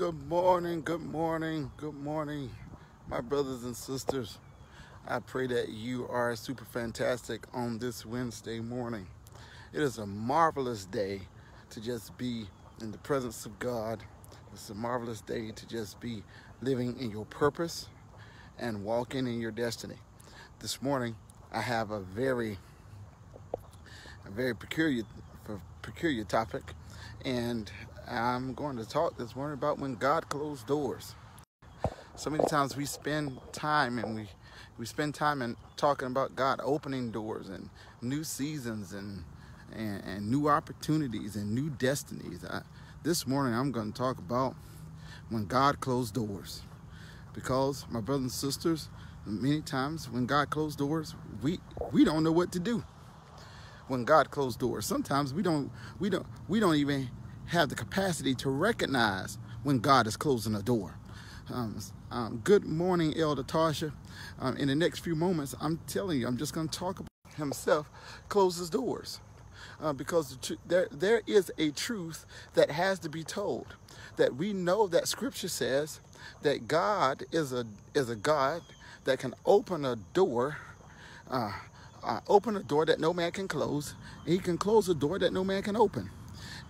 Good morning, good morning, good morning, my brothers and sisters. I pray that you are super fantastic on this Wednesday morning. It is a marvelous day to just be in the presence of God. It's a marvelous day to just be living in your purpose and walking in your destiny. This morning, I have a very, a very peculiar, peculiar topic, and I'm going to talk this morning about when God closed doors. So many times we spend time and we we spend time in talking about God opening doors and new seasons and and, and new opportunities and new destinies. I, this morning I'm going to talk about when God closed doors, because my brothers and sisters, many times when God closed doors, we we don't know what to do. When God closed doors, sometimes we don't we don't we don't even have the capacity to recognize when God is closing a door. Um, um, good morning, Elder Tasha. Um, in the next few moments, I'm telling you, I'm just going to talk about himself closes doors. Uh, because the there, there is a truth that has to be told. That we know that Scripture says that God is a is a God that can open a door, uh, uh, open a door that no man can close. He can close a door that no man can open.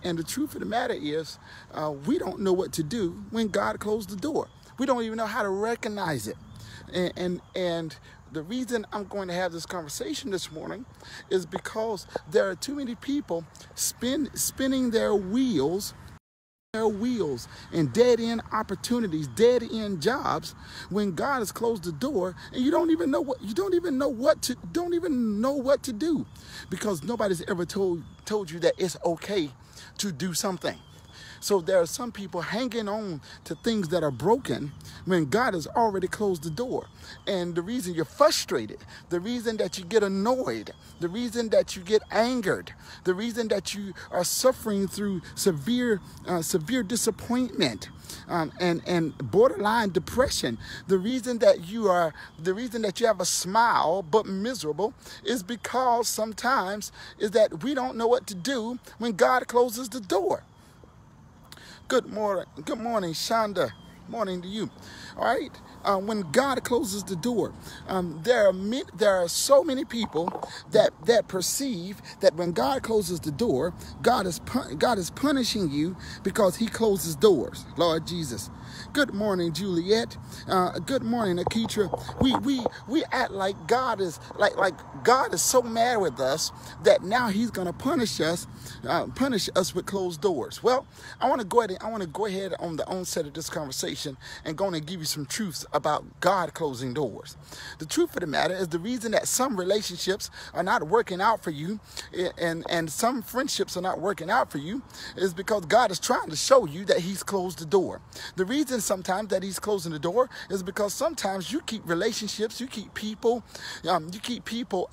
And the truth of the matter is, uh, we don't know what to do when God closed the door. We don't even know how to recognize it. And, and, and the reason I'm going to have this conversation this morning is because there are too many people spin, spinning their wheels their wheels and dead end opportunities, dead end jobs when God has closed the door and you don't even know what you don't even know what to don't even know what to do because nobody's ever told told you that it's okay to do something. So there are some people hanging on to things that are broken when God has already closed the door. And the reason you're frustrated, the reason that you get annoyed, the reason that you get angered, the reason that you are suffering through severe, uh, severe disappointment um, and and borderline depression, the reason that you are, the reason that you have a smile but miserable, is because sometimes is that we don't know what to do when God closes the door. Good morning. Good morning, Shonda. Morning to you. All right. Uh, when God closes the door, um, there are many, there are so many people that that perceive that when God closes the door, God is God is punishing you because He closes doors. Lord Jesus. Good morning, Juliet. Uh, good morning, Akitra. We we we act like God is like like God is so mad with us that now He's going to punish us, uh, punish us with closed doors. Well, I want to go ahead. I want to go ahead on the onset of this conversation and going to give you some truths about God closing doors. The truth of the matter is the reason that some relationships are not working out for you, and and some friendships are not working out for you, is because God is trying to show you that He's closed the door. The reason sometimes that he's closing the door is because sometimes you keep relationships, you keep people, um, you keep people,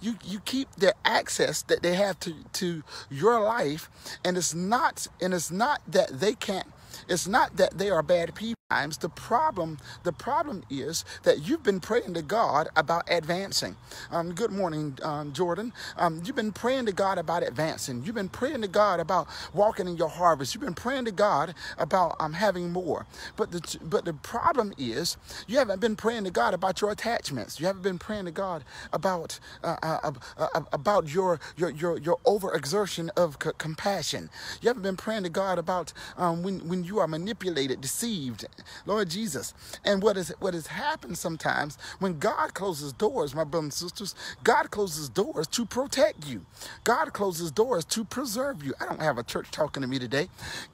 you you keep their access that they have to to your life, and it's not and it's not that they can't it's not that they are bad people. Times the problem, the problem is that you've been praying to God about advancing. Um, good morning, um, Jordan. Um, you've been praying to God about advancing. You've been praying to God about walking in your harvest. You've been praying to God about um, having more. But the but the problem is you haven't been praying to God about your attachments. You haven't been praying to God about uh, uh, uh, uh about your your your your overexertion of compassion. You haven't been praying to God about um, when when you are manipulated, deceived Lord Jesus. And what is what has happened sometimes when God closes doors, my brothers and sisters, God closes doors to protect you. God closes doors to preserve you. I don't have a church talking to me today.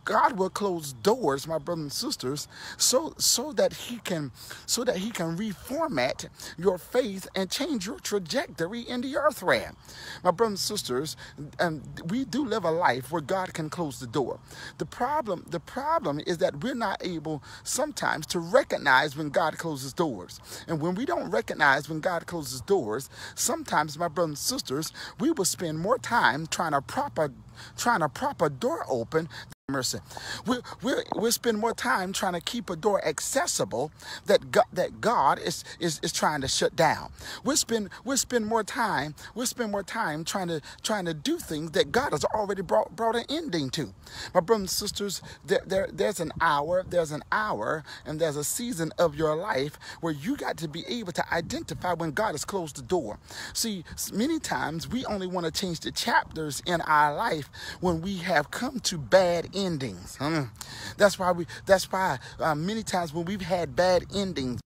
God will close doors, my brothers and sisters, so so that He can so that He can reformat your faith and change your trajectory in the earth realm. My brothers and sisters, um, we do live a life where God can close the door. The problem, the problem is that we're not able sometimes to recognize when God closes doors. And when we don't recognize when God closes doors, sometimes, my brothers and sisters, we will spend more time trying to prop a, trying to prop a door open mercy. We we we spend more time trying to keep a door accessible that God, that God is, is is trying to shut down. We spend we spend more time we spend more time trying to trying to do things that God has already brought brought an ending to. My brothers and sisters, there, there there's an hour, there's an hour, and there's a season of your life where you got to be able to identify when God has closed the door. See, many times we only want to change the chapters in our life when we have come to bad endings. That's why we. That's why uh, many times when we've had bad endings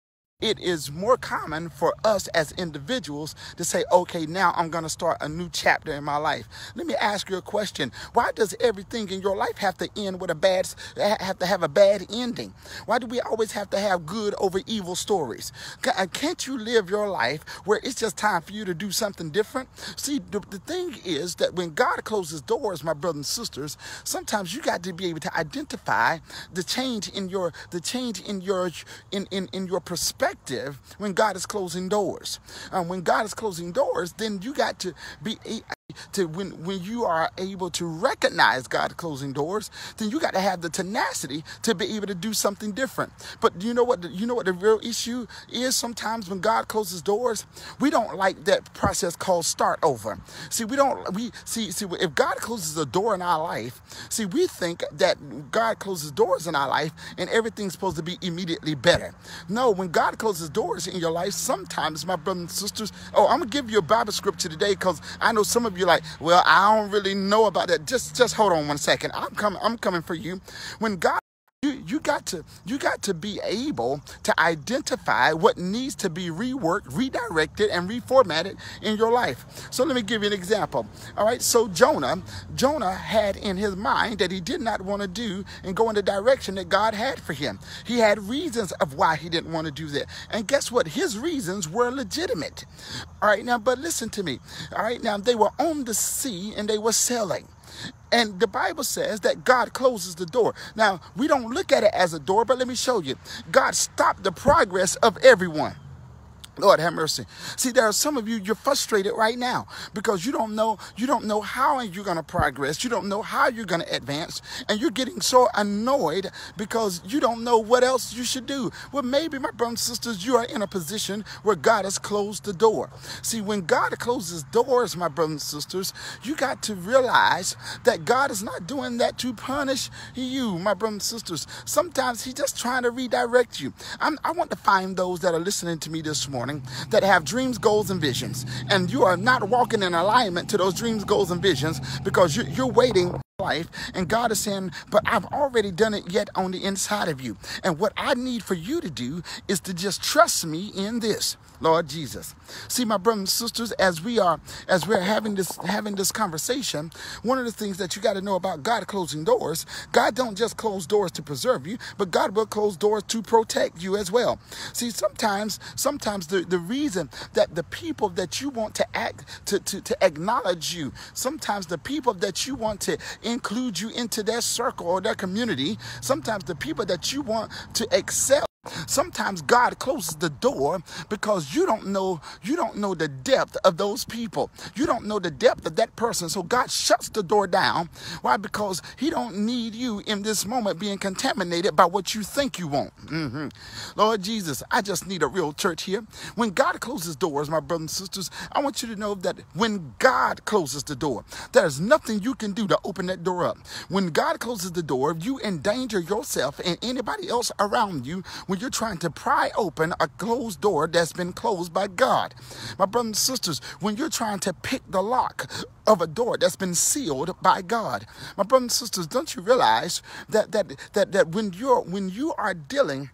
it is more common for us as individuals to say, okay, now I'm going to start a new chapter in my life. Let me ask you a question. Why does everything in your life have to end with a bad, have to have a bad ending? Why do we always have to have good over evil stories? Uh, can't you live your life where it's just time for you to do something different? See, the, the thing is that when God closes doors, my brothers and sisters, sometimes you got to be able to identify the change in your, the change in your, in, in, in your perspective perspective when God is closing doors. Um, when God is closing doors, then you got to be to when when you are able to recognize God closing doors, then you got to have the tenacity to be able to do something different. But you know what? The, you know what the real issue is. Sometimes when God closes doors, we don't like that process called start over. See, we don't. We see. See, if God closes a door in our life, see, we think that God closes doors in our life and everything's supposed to be immediately better. No, when God closes doors in your life, sometimes, my brothers and sisters. Oh, I'm gonna give you a Bible scripture today because I know some of you you're like, well, I don't really know about that. Just just hold on one second. I'm coming, I'm coming for you. When God you, you got to you got to be able to identify what needs to be reworked, redirected, and reformatted in your life. So let me give you an example. All right, so Jonah, Jonah had in his mind that he did not want to do and go in the direction that God had for him. He had reasons of why he didn't want to do that. And guess what? His reasons were legitimate. All right, now, but listen to me. All right, now they were on the sea and they were sailing. And the Bible says that God closes the door. Now, we don't look at it as a door, but let me show you. God stopped the progress of everyone. Lord have mercy. See, there are some of you, you're frustrated right now because you don't know, you don't know how you're going to progress. You don't know how you're going to advance. And you're getting so annoyed because you don't know what else you should do. Well, maybe, my brothers and sisters, you are in a position where God has closed the door. See, when God closes doors, my brothers and sisters, you got to realize that God is not doing that to punish you, my brothers and sisters. Sometimes He's just trying to redirect you. I'm, I want to find those that are listening to me this morning morning that have dreams, goals, and visions. And you are not walking in alignment to those dreams, goals, and visions because you're, you're waiting life and God is saying but I've already done it yet on the inside of you. And what I need for you to do is to just trust me in this Lord Jesus. See my brothers and sisters as we are as we're having this having this conversation one of the things that you got to know about God closing doors God don't just close doors to preserve you but God will close doors to protect you as well. See sometimes sometimes the, the reason that the people that you want to act to, to, to acknowledge you sometimes the people that you want to include you into their circle or their community. Sometimes the people that you want to excel Sometimes God closes the door because you don't know you don't know the depth of those people. You don't know the depth of that person. So God shuts the door down. Why? Because he don't need you in this moment being contaminated by what you think you want. Mm-hmm. Lord Jesus, I just need a real church here. When God closes doors, my brothers and sisters, I want you to know that when God closes the door, there's nothing you can do to open that door up. When God closes the door, you endanger yourself and anybody else around you when you're trying to pry open a closed door that's been closed by God. My brothers and sisters, when you're trying to pick the lock of a door that's been sealed by God. My brothers and sisters, don't you realize that that that that when you're when you are dealing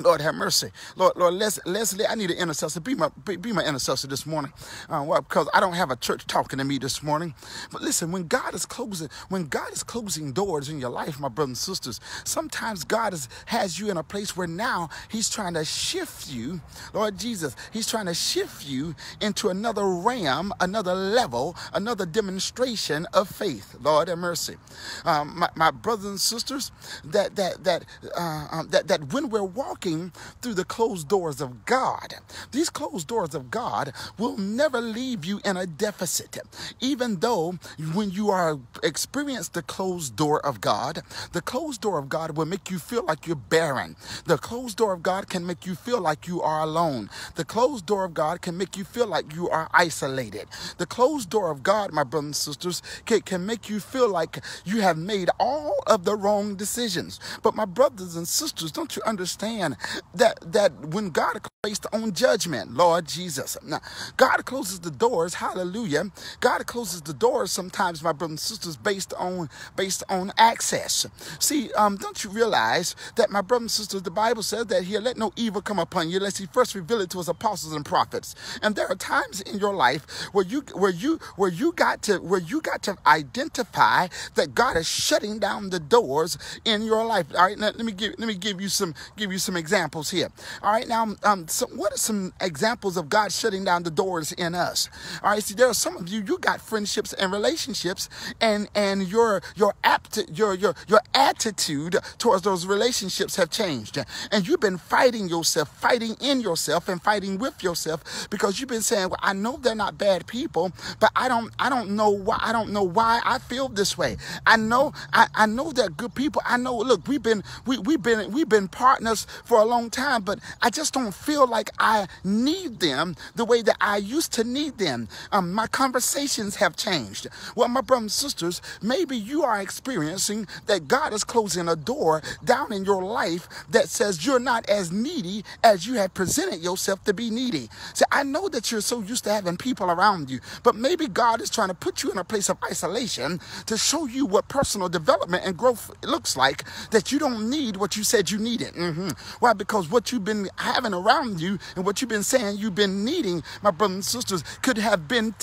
Lord have mercy. Lord, Lord Les, Leslie, I need an intercessor. Be my, be, be my intercessor this morning. Uh, well, because I don't have a church talking to me this morning. But listen, when God is closing, when God is closing doors in your life, my brothers and sisters, sometimes God is, has you in a place where now He's trying to shift you, Lord Jesus, He's trying to shift you into another realm, another level, another demonstration of faith. Lord have mercy. Um, my, my brothers and sisters, that that that uh, um, that that when we're walking walking through the closed doors of God. These closed doors of God will never leave you in a deficit. Even though when you are experience the closed door of God, the closed door of God will make you feel like you're barren. The closed door of God can make you feel like you are alone. The closed door of God can make you feel like you are isolated. The closed door of God, my brothers and sisters, can, can make you feel like you have made all of the wrong decisions. But my brothers and sisters, don't you understand that that when God placed on judgment, Lord Jesus, now God closes the doors, hallelujah. God closes the doors sometimes, my brothers and sisters, based on based on access. See, um, don't you realize that my brothers and sisters, the Bible says that here, let no evil come upon you, unless he first reveal it to his apostles and prophets. And there are times in your life where you where you where you got to where you got to identify that God is shutting down the doors in your life. All right, now, let me give let me give you some give you some examples here. All right, now um, so what are some examples of God shutting down the doors in us? All right, see, there are some of you you got friendships and relationships, and and your your apt your your your attitude towards those relationships have changed, and you've been fighting yourself, fighting in yourself, and fighting with yourself because you've been saying, "Well, I know they're not bad people, but I don't I don't know why I don't know why I feel this way. I know I, I know they're good people. I know. Look, we've been we we've been we've been partners for a long time, but I just don't feel like I need them the way that I used to need them. Um, my conversations have changed. Well, my brothers and sisters, maybe you are experiencing that God is closing a door down in your life that says you're not as needy as you have presented yourself to be needy. See, I know that you're so used to having people around you, but maybe God is trying to put you in a place of isolation to show you what personal development and growth looks like that you don't need what you said you needed. Mm-hmm. Why? Because what you've been having around you and what you've been saying you've been needing, my brothers and sisters, could have been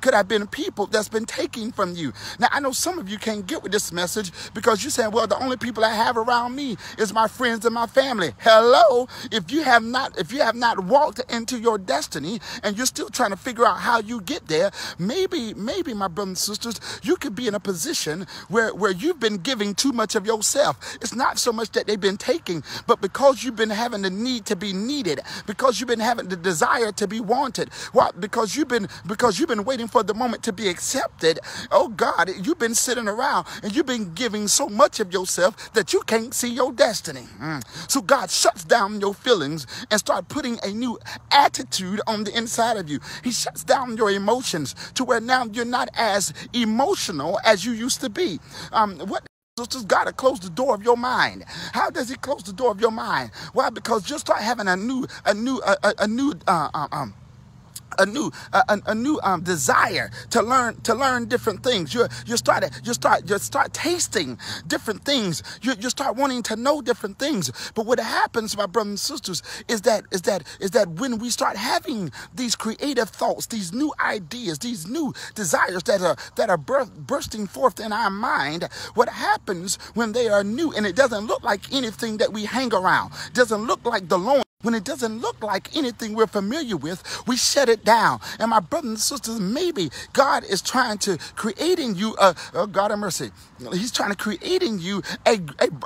could have been people that's been taking from you. Now I know some of you can't get with this message because you're saying, well, the only people I have around me is my friends and my family. Hello, if you have not if you have not walked into your destiny and you're still trying to figure out how you get there, maybe maybe my brothers and sisters, you could be in a position where where you've been giving too much of yourself. It's not so much that they've been taking, but because you've been having the need to be needed, because you've been having the desire to be wanted. What? Because you've been because you've been waiting for the moment to be accepted. Oh God, you've been sitting around and you've been giving so much of yourself that you can't see your destiny. Mm. So God shuts down your feelings and start putting a new attitude on the inside of you. He shuts down your emotions to where now you're not as emotional as you used to be. Um, what Sisters, God to close the door of your mind. How does He close the door of your mind? Why? Because you start having a new, a new, a, a, a new, uh, uh um, a new a, a new um, desire to learn to learn different things. You you start you start you start tasting different things. You, you start wanting to know different things. But what happens my brothers and sisters is that is that is that when we start having these creative thoughts these new ideas these new desires that are that are birth, bursting forth in our mind what happens when they are new and it doesn't look like anything that we hang around doesn't look like the lawn when it doesn't look like anything we're familiar with, we shut it down. And my brothers and sisters, maybe God is trying to create in you, a, oh God of mercy, He's trying to create in you a,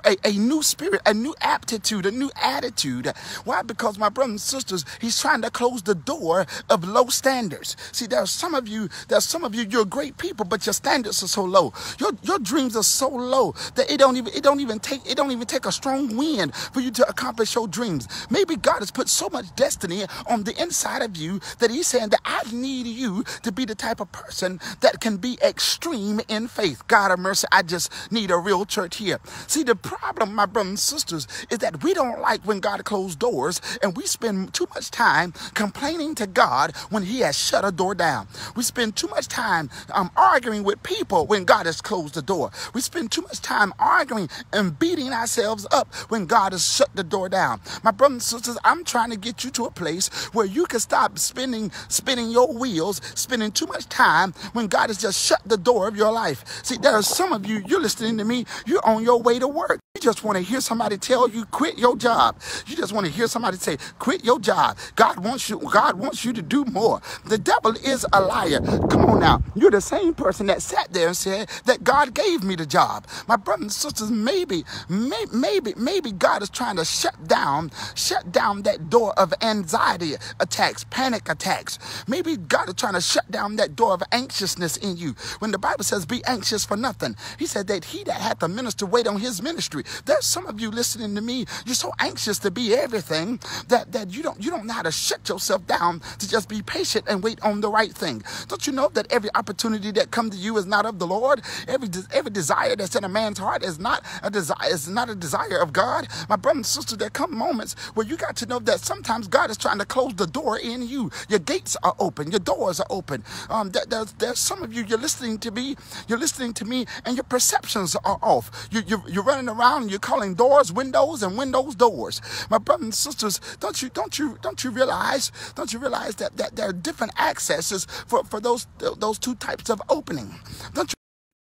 a, a, new spirit, a new aptitude, a new attitude. Why? Because my brothers and sisters, He's trying to close the door of low standards. See, there are some of you, there's some of you, you're great people, but your standards are so low. Your, your dreams are so low that it don't even, it don't even take, it don't even take a strong wind for you to accomplish your dreams. Maybe has put so much destiny on the inside of you that He's saying that I need you to be the type of person that can be extreme in faith. God of mercy, I just need a real church here. See, the problem, my brothers and sisters, is that we don't like when God closed doors and we spend too much time complaining to God when He has shut a door down. We spend too much time um, arguing with people when God has closed the door. We spend too much time arguing and beating ourselves up when God has shut the door down. My brothers and sisters, I'm trying to get you to a place where you can stop spinning, spinning your wheels, spending too much time when God has just shut the door of your life. See, there are some of you, you're listening to me, you're on your way to work. You just want to hear somebody tell you quit your job. You just want to hear somebody say quit your job. God wants you God wants you to do more. The devil is a liar. Come on now. You're the same person that sat there and said that God gave me the job. My brothers and sisters, maybe maybe maybe, maybe God is trying to shut down shut down that door of anxiety attacks, panic attacks. Maybe God is trying to shut down that door of anxiousness in you. When the Bible says be anxious for nothing. He said that he that hath a minister wait on his ministry. There's some of you listening to me. You're so anxious to be everything that, that you don't you don't know how to shut yourself down to just be patient and wait on the right thing. Don't you know that every opportunity that comes to you is not of the Lord? Every every desire that's in a man's heart is not a desire is not a desire of God. My brother and sister, there come moments where you got to know that sometimes God is trying to close the door in you. Your gates are open, your doors are open. Um, there, there's, there's some of you. You're listening to me. You're listening to me, and your perceptions are off. You, you, you're running around you're calling doors windows and windows doors. My brothers and sisters, don't you don't you don't you realize don't you realize that, that there are different accesses for, for those those two types of opening? Don't you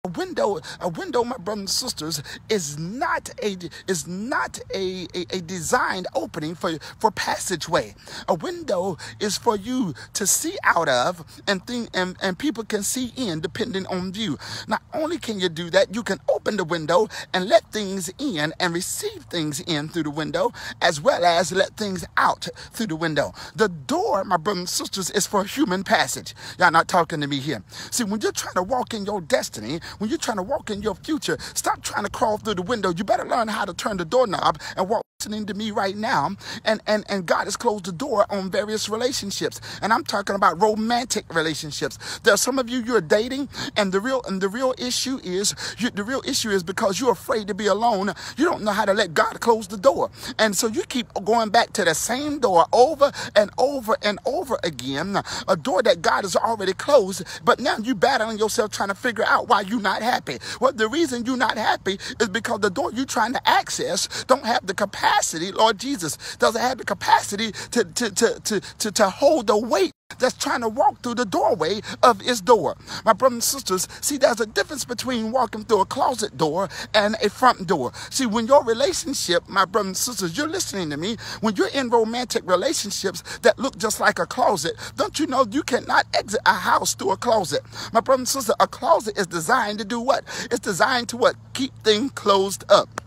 a window, a window, my brothers and sisters, is not a is not a, a, a, designed opening for, for passageway. A window is for you to see out of and think and, and people can see in depending on view. Not only can you do that, you can open the window and let things in and receive things in through the window, as well as let things out through the window. The door, my brothers and sisters, is for human passage. Y'all not talking to me here. See, when you're trying to walk in your destiny, when you're trying to walk in your future, stop trying to crawl through the window. You better learn how to turn the doorknob and walk listening to me right now and, and, and God has closed the door on various relationships. And I'm talking about romantic relationships. There are some of you you're dating and the real and the real issue is you, the real issue is because you're afraid to be alone. You don't know how to let God close the door. And so you keep going back to the same door over and over and over again, a door that God has already closed, but now you're battling yourself trying to figure out why you're not happy. Well, the reason you're not happy is because the door you're trying to access don't have the capacity capacity, Lord Jesus, doesn't have the capacity to, to, to, to, to, to hold the weight that's trying to walk through the doorway of its door. My brothers and sisters, see, there's a difference between walking through a closet door and a front door. See, when your relationship, my brothers and sisters, you're listening to me, when you're in romantic relationships that look just like a closet, don't you know you cannot exit a house through a closet? My brothers and sisters, a closet is designed to do what? It's designed to what? Keep things closed up.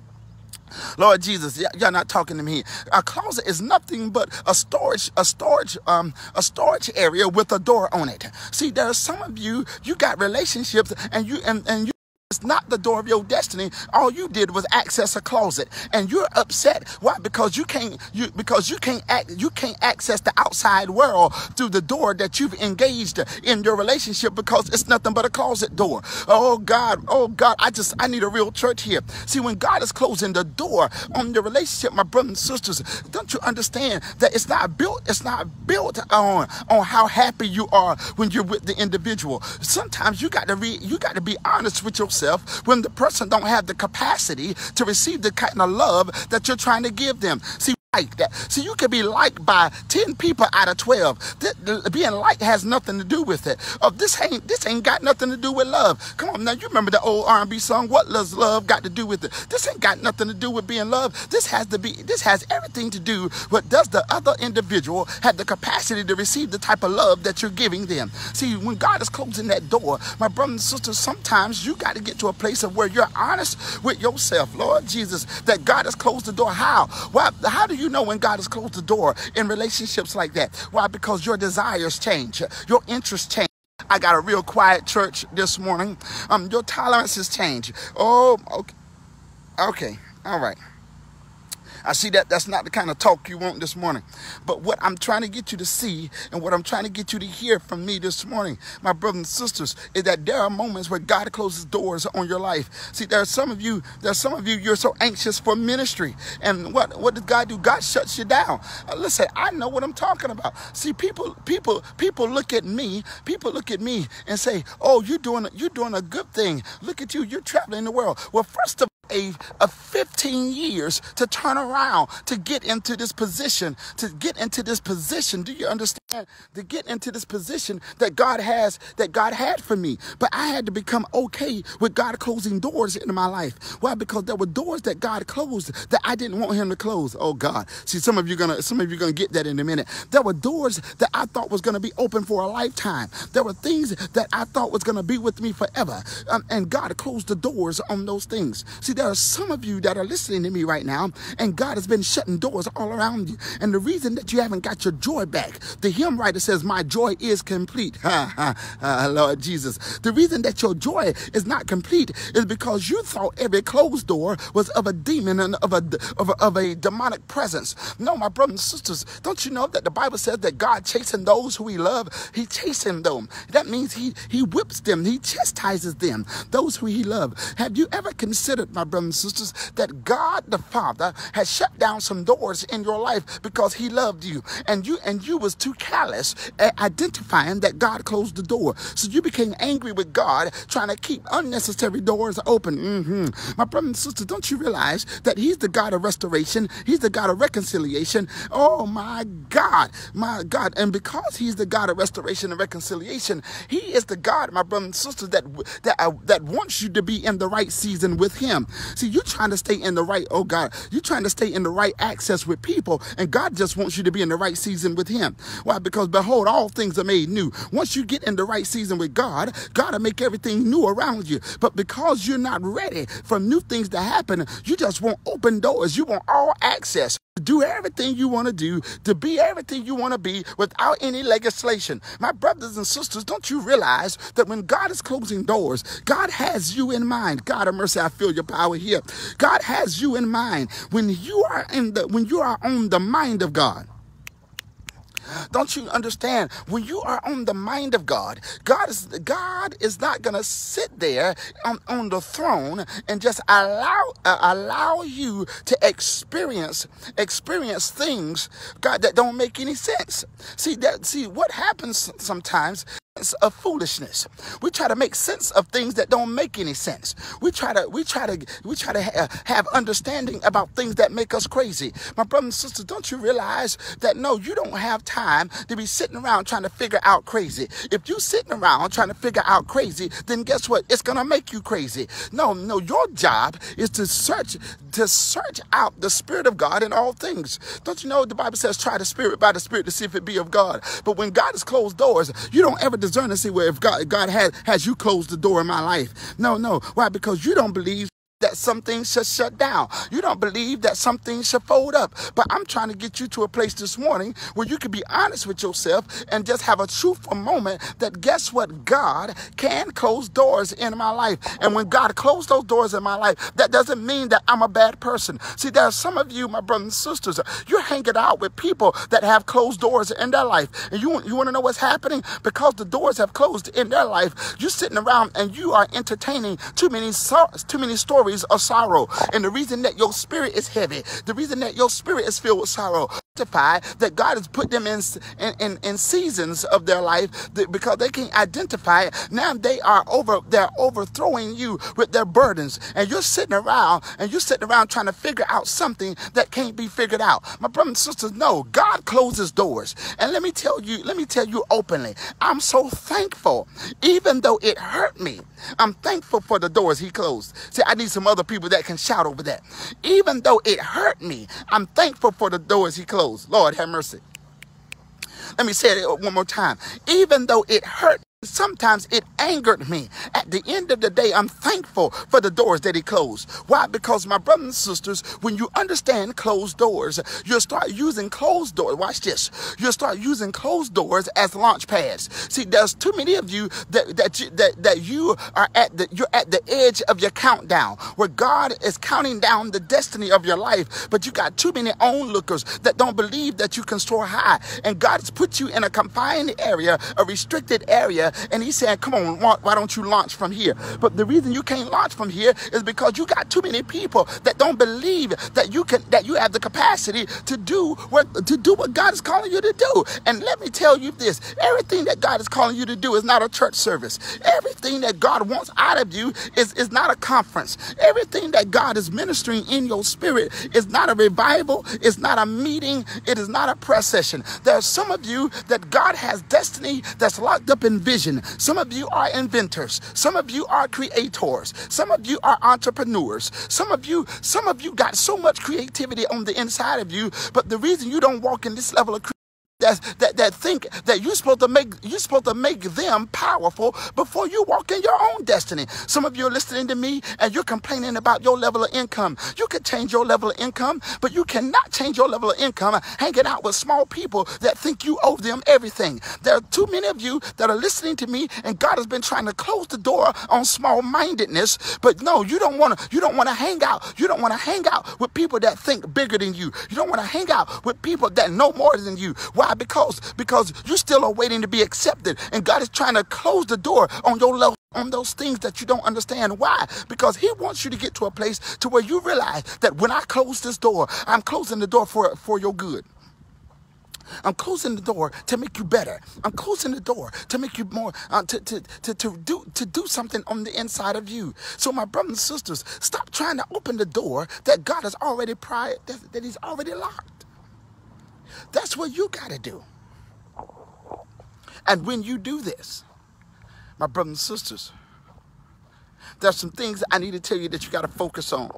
Lord Jesus, y'all not talking to me. A closet is nothing but a storage, a storage, um, a storage area with a door on it. See, there are some of you, you got relationships and you, and, and you, it's not the door of your destiny. All you did was access a closet, and you're upset. Why? Because you can't. You because you can't act. You can't access the outside world through the door that you've engaged in your relationship because it's nothing but a closet door. Oh God. Oh God. I just I need a real church here. See, when God is closing the door on your relationship, my brothers and sisters, don't you understand that it's not built. It's not built on on how happy you are when you're with the individual. Sometimes you got to re, You got to be honest with yourself yourself when the person don't have the capacity to receive the kind of love that you're trying to give them. See, like that. See, you can be liked by 10 people out of 12. Th- being liked has nothing to do with it. Oh, this ain't this ain't got nothing to do with love. Come on now, you remember the old R&B song, What Does Love Got to Do with It? This ain't got nothing to do with being loved. This has to be this has everything to do with does the other individual have the capacity to receive the type of love that you're giving them. See, when God is closing that door, my brothers and sisters, sometimes you got to get to a place of where you're honest with yourself. Lord Jesus, that God has closed the door. How? Why how do you know when God has closed the door in relationships like that? Why? Because your desires change, your interests change. I got a real quiet church this morning. Um, your tolerances change. Oh, okay, okay, all right. I see that that's not the kind of talk you want this morning. But what I'm trying to get you to see and what I'm trying to get you to hear from me this morning, my brothers and sisters, is that there are moments where God closes doors on your life. See, there are some of you, there are some of you, you're so anxious for ministry. And what, what does God do? God shuts you down. Uh, listen, I know what I'm talking about. See, people, people, people look at me, people look at me and say, oh, you're doing, you're doing a good thing. Look at you, you're traveling the world. Well, first of a, a 15 years to turn around, to get into this position, to get into this position. Do you understand? To get into this position that God has, that God had for me. But I had to become okay with God closing doors into my life. Why? Because there were doors that God closed that I didn't want him to close. Oh God. See, some of you gonna some of you gonna get that in a minute. There were doors that I thought was gonna be open for a lifetime. There were things that I thought was gonna be with me forever. Um, and God closed the doors on those things. See, there are some of you that are listening to me right now, and God has been shutting doors all around you. And the reason that you haven't got your joy back, the hymn writer says, My joy is complete. Ha, ha, ha, Lord Jesus. The reason that your joy is not complete is because you thought every closed door was of a demon and of a, of a, of a demonic presence. No, my brothers and sisters, don't you know that the Bible says that God chasing those who he loves, he chasing them. That means he, he whips them, he chastises them, those who he loves. Have you ever considered, my brothers and sisters, that God the Father has shut down some doors in your life because he loved you and you and you was too callous at identifying that God closed the door. So you became angry with God, trying to keep unnecessary doors open. Mm-hmm. My brother and sister, don't you realize that He's the God of restoration? He's the God of reconciliation. Oh my God, my God. And because He's the God of restoration and reconciliation, He is the God, my brother and sister, that that uh, that wants you to be in the right season with Him. See, you're trying to stay in the right, oh God, you're trying to stay in the right access with people, and God just wants you to be in the right season with Him. Why? Because behold, all things are made new. Once you get in the right season with God, God will make everything new around you. But because you're not ready for new things to happen, you just want open doors. You want all access to do everything you want to do, to be everything you want to be without any legislation. My brothers and sisters, don't you realize that when God is closing doors, God has you in mind. God of mercy, I feel your power here. God has you in mind. When you are in the when you are on the mind of God. Don't you understand? When you are on the mind of God, God is God is not gonna sit there on, on the throne and just allow uh, allow you to experience experience things God that don't make any sense. See that see what happens sometimes of foolishness. We try to make sense of things that don't make any sense. We try to we try to we try to ha- uh, have understanding about things that make us crazy. My brothers and sisters, don't you realize that no, you don't have time to be sitting around trying to figure out crazy. If you're sitting around trying to figure out crazy, then guess what? It's gonna make you crazy. No, no, your job is to search to search out the Spirit of God in all things. Don't you know the Bible says try the Spirit by the Spirit to see if it be of God. But when God has closed doors, you don't ever discern to see where if God God has has you closed the door in my life. No, no. Why? Because you don't believe that some things should shut down. You don't believe that some things should fold up. But I'm trying to get you to a place this morning where you can be honest with yourself and just have a truthful moment that guess what? God can close doors in my life. And when God closed those doors in my life, that doesn't mean that I'm a bad person. See, there are some of you, my brothers and sisters, you're hanging out with people that have closed doors in their life. And you, you want to know what's happening? Because the doors have closed in their life, you're sitting around and you are entertaining too many, too many stories stories a sorrow. And the reason that your spirit is heavy, the reason that your spirit is filled with sorrow, that God has put them in, in, in, seasons of their life because they can't identify it. Now they are over, they're overthrowing you with their burdens. And you're sitting around and you're sitting around trying to figure out something that can't be figured out. My brothers and sisters, no, God closes doors. And let me tell you, let me tell you openly, I'm so thankful, even though it hurt me. I'm thankful for the doors he closed. See, I need some other people that can shout over that. Even though it hurt me, I'm thankful for the doors he closed. Lord have mercy. Let me say it one more time. Even though it hurt Sometimes it angered me. At the end of the day, I'm thankful for the doors that he closed. Why? Because my brothers and sisters, when you understand closed doors, you'll start using closed doors. Watch this. You'll start using closed doors as launch pads. See, there's too many of you that that you, that, that you are at the you're at the edge of your countdown, where God is counting down the destiny of your life, but you got too many onlookers that don't believe that you can soar high, and God has put you in a confined area, a restricted area there and he said, come on, why don't you launch from here? But the reason you can't launch from here is because you got too many people that don't believe that you can, that you have the capacity to do what, to do what God is calling you to do. And let me tell you this, everything that God is calling you to do is not a church service. Everything that God wants out of you is, is not a conference. Everything that God is ministering in your spirit is not a revival. It's not a meeting. It is not a press session. There are some of you that God has destiny that's locked up in vision. Some of you are inventors. Some of you are creators. Some of you are entrepreneurs. Some of you, some of you got so much creativity on the inside of you, but the reason you don't walk in this level of that, that, that think that you're supposed to make you're supposed to make them powerful before you walk in your own destiny. Some of you are listening to me and you're complaining about your level of income. You can change your level of income, but you cannot change your level of income hanging out with small people that think you owe them everything. There are too many of you that are listening to me, and God has been trying to close the door on small-mindedness. But no, you don't want to. You don't want to hang out. You don't want to hang out with people that think bigger than you. You don't want to hang out with people that know more than you. Why? Why? Because because you still are waiting to be accepted, and God is trying to close the door on your on those things that you don't understand. Why? Because he wants you to get to a place to where you realize that when I close this door, I'm closing the door for, for your good. I'm closing the door to make you better. I'm closing the door to make you more uh, to, to, to, to do to do something on the inside of you. So my brothers and sisters, stop trying to open the door that God has already prior that, that He's already locked. That's what you got to do. And when you do this, my brothers and sisters, there's some things I need to tell you that you got to focus on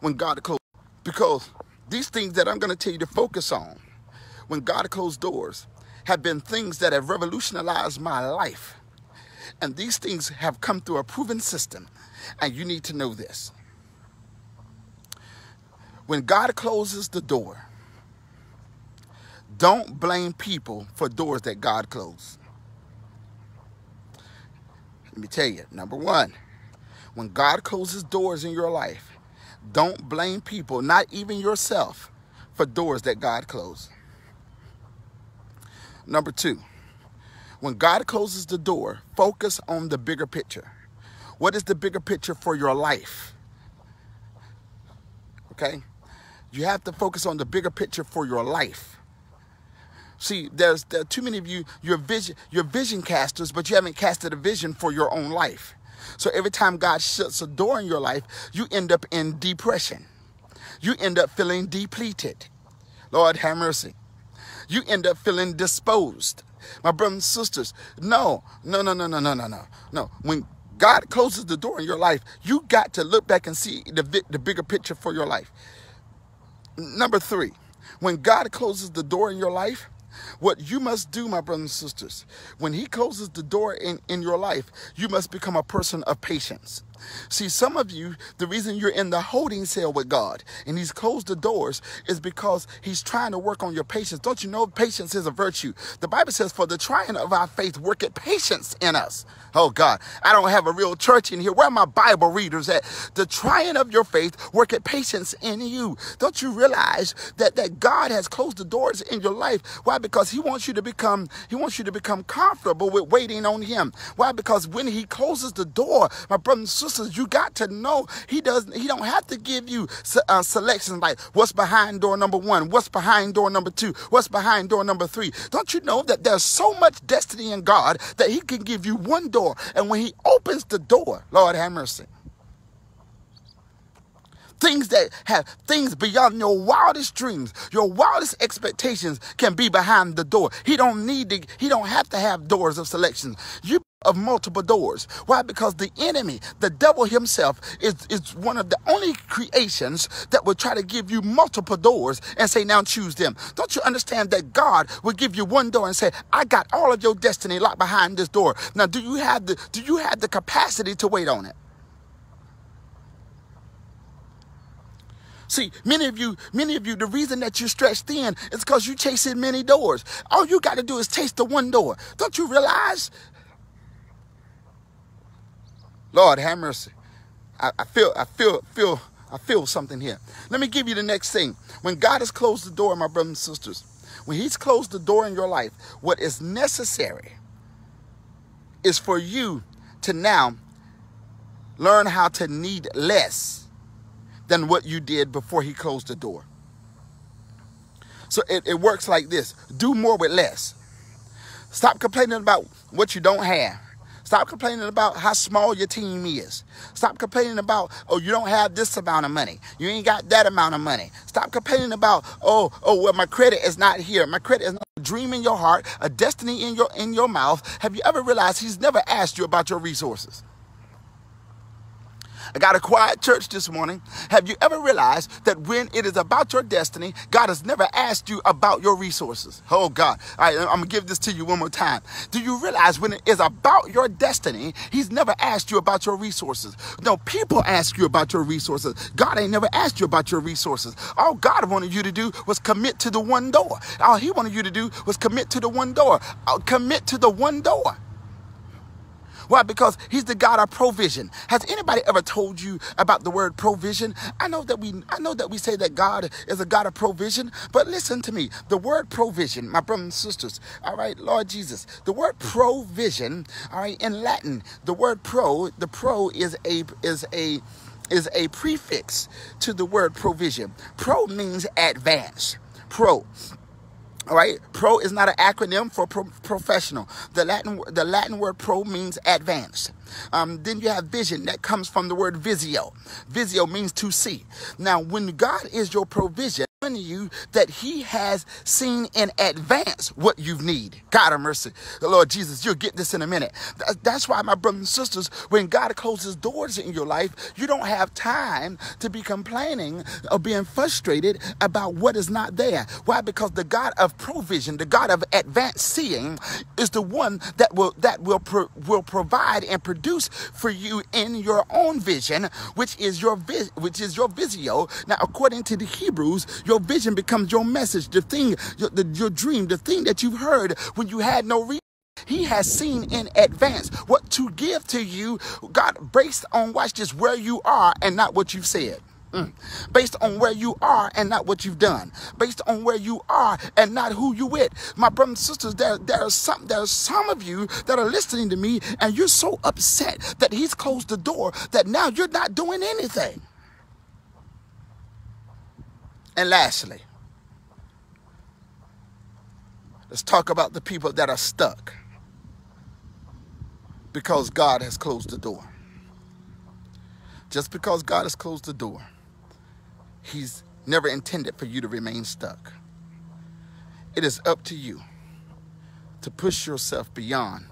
when God closes. Because these things that I'm going to tell you to focus on when God closed doors have been things that have revolutionized my life. And these things have come through a proven system. And you need to know this. When God closes the door, don't blame people for doors that God closed. Let me tell you, number one, when God closes doors in your life, don't blame people, not even yourself, for doors that God closed. Number two, when God closes the door, focus on the bigger picture. What is the bigger picture for your life? Okay? You have to focus on the bigger picture for your life. See, there's there too many of you, you're vision, you're vision casters, but you haven't casted a vision for your own life. So every time God shuts a door in your life, you end up in depression. You end up feeling depleted. Lord have mercy. You end up feeling disposed. My brothers and sisters, no, no, no, no, no, no, no, no, no. When God closes the door in your life, you got to look back and see the, the bigger picture for your life. Number three, when God closes the door in your life, what you must do, my brothers and sisters, when he closes the door in, in your life, you must become a person of patience. See, some of you, the reason you're in the holding cell with God and He's closed the doors is because He's trying to work on your patience. Don't you know patience is a virtue? The Bible says, For the trying of our faith, work at patience in us. Oh God, I don't have a real church in here. Where are my Bible readers at? The trying of your faith, work at patience in you. Don't you realize that, that God has closed the doors in your life? Why? Because He wants you to become, He wants you to become comfortable with waiting on Him. Why? Because when He closes the door, my brothers and sisters, sisters, you got to know he doesn't, he don't have to give you uh, selections like what's behind door number one, what's behind door number two, what's behind door number three. Don't you know that there's so much destiny in God that he can give you one door. And when he opens the door, Lord have mercy things that have things beyond your wildest dreams your wildest expectations can be behind the door he don't need to he don't have to have doors of selection you of multiple doors. Why? Because the enemy, the devil himself, is, is one of the only creations that will try to give you multiple doors and say, now choose them. Don't you understand that God will give you one door and say, I got all of your destiny locked behind this door. Now, do you have the do you have the capacity to wait on it? See, many of you, many of you, the reason that you're stretched thin is because you're chasing many doors. All you got to do is taste the one door. Don't you realize Lord, have mercy. I, I feel, I feel, feel, I feel something here. Let me give you the next thing. When God has closed the door, my brothers and sisters, when He's closed the door in your life, what is necessary is for you to now learn how to need less than what you did before he closed the door. So it, it works like this do more with less. Stop complaining about what you don't have. Stop complaining about how small your team is. Stop complaining about, oh, you don't have this amount of money. You ain't got that amount of money. Stop complaining about, oh, oh, well, my credit is not here. My credit is not a dream in your heart, a destiny in your in your mouth. Have you ever realized he's never asked you about your resources? I got a quiet church this morning. Have you ever realized that when it is about your destiny, God has never asked you about your resources? Oh, God. All right, I'm going to give this to you one more time. Do you realize when it is about your destiny, He's never asked you about your resources? No, people ask you about your resources. God ain't never asked you about your resources. All God wanted you to do was commit to the one door. All He wanted you to do was commit to the one door. Uh, commit to the one door. Why? Because he's the God of provision. Has anybody ever told you about the word provision? I know that we I know that we say that God is a God of provision, but listen to me. The word provision, my brothers and sisters, all right, Lord Jesus, the word provision, all right, in Latin, the word pro, the pro is a is a is a prefix to the word provision. Pro means advance. Pro. All right, pro is not an acronym for pro- professional. The Latin the Latin word pro means advanced. Um, then you have vision that comes from the word visio. Visio means to see. Now, when God is your provision, you that he has seen in advance what you need. God of mercy. The Lord Jesus, you'll get this in a minute. That's why, my brothers and sisters, when God closes doors in your life, you don't have time to be complaining or being frustrated about what is not there. Why? Because the God of provision, the God of advanced seeing, is the one that will that will pro- will provide and produce for you in your own vision, which is your vis- which is your visio. Now, according to the Hebrews, your vision becomes your message, the thing, your, the, your dream, the thing that you've heard when you had no reason. He has seen in advance what to give to you, God, based on, watch this, where you are and not what you've said. Mm. Based on where you are and not what you've done. Based on where you are and not who you with. My brothers and sisters, there, there are some there are some of you that are listening to me and you're so upset that he's closed the door that now you're not doing anything. And lastly, let's talk about the people that are stuck because God has closed the door. Just because God has closed the door, He's never intended for you to remain stuck. It is up to you to push yourself beyond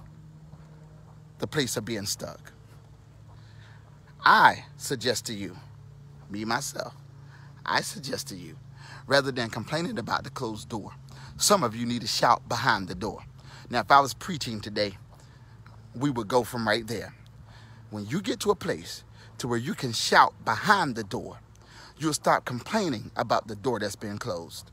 the place of being stuck. I suggest to you, me myself, I suggest to you, rather than complaining about the closed door, some of you need to shout behind the door. Now, if I was preaching today, we would go from right there. When you get to a place to where you can shout behind the door, you'll stop complaining about the door that's been closed.